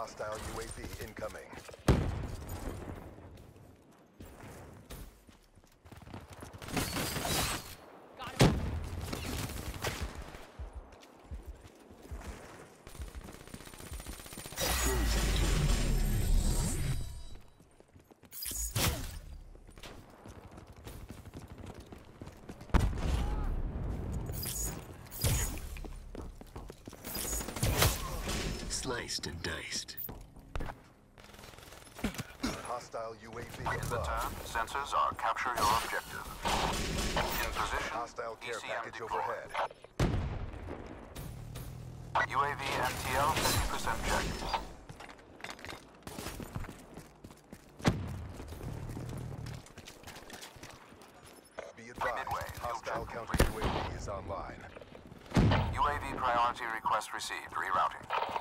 Hostile UAV incoming. Got him. Sliced and diced. Hostile UAV In the above. turn, sensors are capture your objective. In position, Hostile care ECM package deployed. overhead. UAV MTL 50% check. Be advised. Midway, Hostile counter UAV is online. UAV priority request received. Rerouting.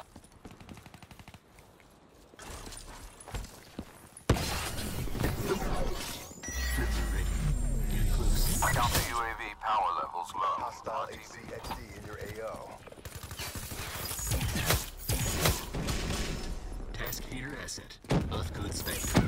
Counter UAV power levels low. Hostile RTV. HCXD in your AO. Task leader asset. Oath code sniper.